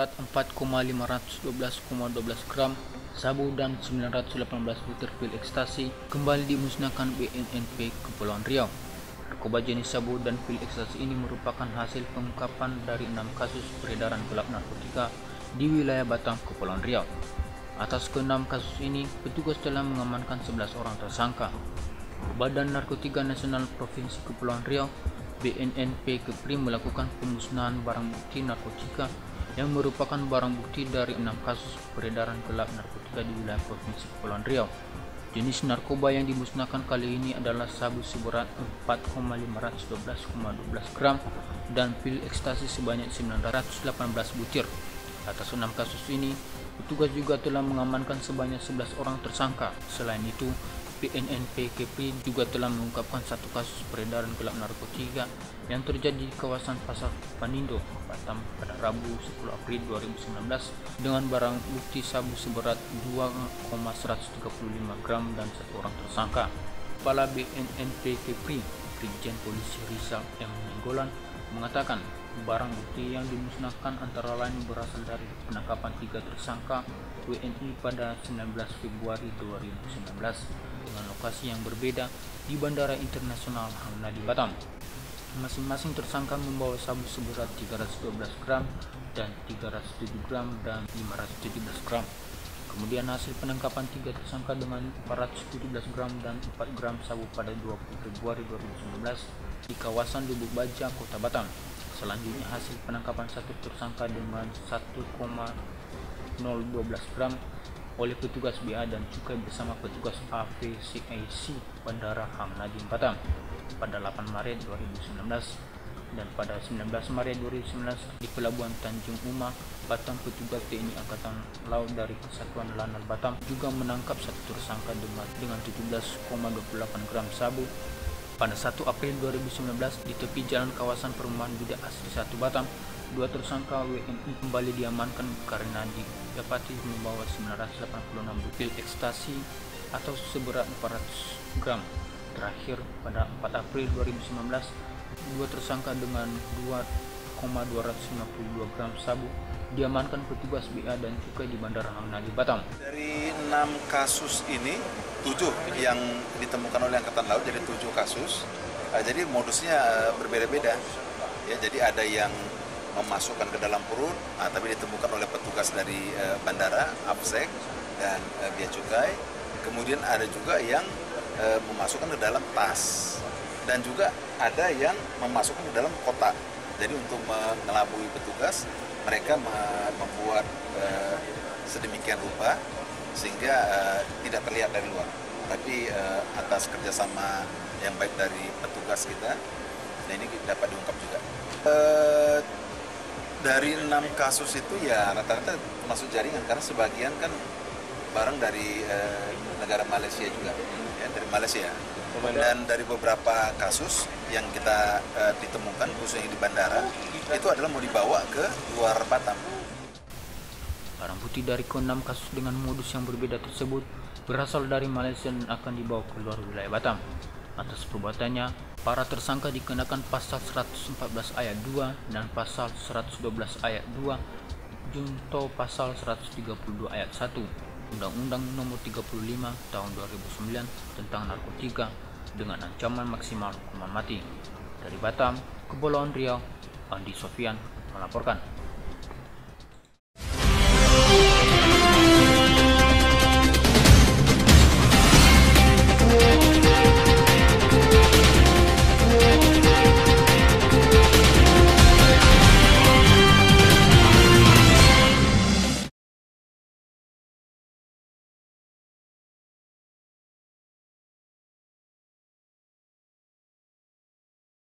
seberat 4,512,12 gram sabu dan 918 butir pil ekstasi kembali dimusnahkan BNNP Kepulauan Riau. Narkoba jenis sabu dan pil ekstasi ini merupakan hasil pengungkapan dari enam kasus peredaran gelap narkotika di wilayah Batam, Kepulauan Riau. Atas keenam kasus ini, petugas telah mengamankan 11 orang tersangka. Badan Narkotika Nasional Provinsi Kepulauan Riau BNNP Kepri melakukan pemusnahan barang bukti narkotika yang merupakan barang bukti dari enam kasus peredaran gelap narkotika di wilayah Provinsi Kepulauan Riau. Jenis narkoba yang dimusnahkan kali ini adalah sabu seberat 4,512,12 gram dan pil ekstasi sebanyak 918 butir. Atas enam kasus ini, petugas juga telah mengamankan sebanyak 11 orang tersangka. Selain itu, BNNP Kepri juga telah mengungkapkan satu kasus peredaran gelap narkotika yang terjadi di kawasan Pasar Panindo, Batam pada Rabu 10 April 2019 dengan barang bukti sabu seberat 2,135 gram dan satu orang tersangka. Kepala BNNP Kepri, Brigjen Polisi Rizal M. Nenggolan, mengatakan barang bukti yang dimusnahkan antara lain berasal dari penangkapan tiga tersangka WNI pada 19 Februari 2019 dengan lokasi yang berbeda di Bandara Internasional Hamnadi Batam. Masing-masing tersangka membawa sabu seberat 312 gram dan 307 gram dan 517 gram. Kemudian hasil penangkapan tiga tersangka dengan 417 gram dan 4 gram sabu pada 20 Februari 2019 di kawasan Lubuk Baja, Kota Batam. Selanjutnya hasil penangkapan satu tersangka dengan 1,012 gram oleh petugas BA dan Cukai bersama petugas AVCIC Bandara Hang Nadim Batam pada 8 Maret 2019 dan pada 19 Maret 2019 di Pelabuhan Tanjung Uma, Batam petugas TNI Angkatan Laut dari Kesatuan Lanal Batam juga menangkap satu tersangka dengan, dengan 17,28 gram sabu pada 1 April 2019 di tepi jalan kawasan perumahan Budak Asri 1 Batam Dua tersangka WNI kembali diamankan karena didapati membawa 986 butir ekstasi atau seberat 400 gram. Terakhir, pada 4 April 2019, dua tersangka dengan 2,252 gram sabu diamankan petugas BA dan Cukai di Bandara Hang Nadi Batam. Dari enam kasus ini, tujuh yang ditemukan oleh Angkatan Laut, jadi tujuh kasus. Nah, jadi modusnya eh, berbeda-beda. Ya, jadi ada yang memasukkan ke dalam perut, nah, tapi ditemukan oleh petugas dari e, bandara, APSEC dan e, Bia Cukai. Kemudian ada juga yang e, memasukkan ke dalam tas dan juga ada yang memasukkan ke dalam kotak. Jadi untuk mengelabui petugas, mereka membuat e, sedemikian rupa sehingga e, tidak terlihat dari luar. Tapi e, atas kerjasama yang baik dari petugas kita, nah ini dapat diungkap juga. E, dari enam kasus itu ya rata-rata masuk jaringan karena sebagian kan barang dari eh, negara Malaysia juga ya dari Malaysia dan dari beberapa kasus yang kita eh, ditemukan khususnya di bandara itu adalah mau dibawa ke luar Batam. Barang putih dari keenam kasus dengan modus yang berbeda tersebut berasal dari Malaysia dan akan dibawa ke luar wilayah Batam. Atas perbuatannya, para tersangka dikenakan pasal 114 ayat 2 dan pasal 112 ayat 2 junto pasal 132 ayat 1 Undang-Undang Nomor 35 Tahun 2009 tentang narkotika dengan ancaman maksimal hukuman mati. Dari Batam, Kepulauan Riau, Andi Sofian melaporkan.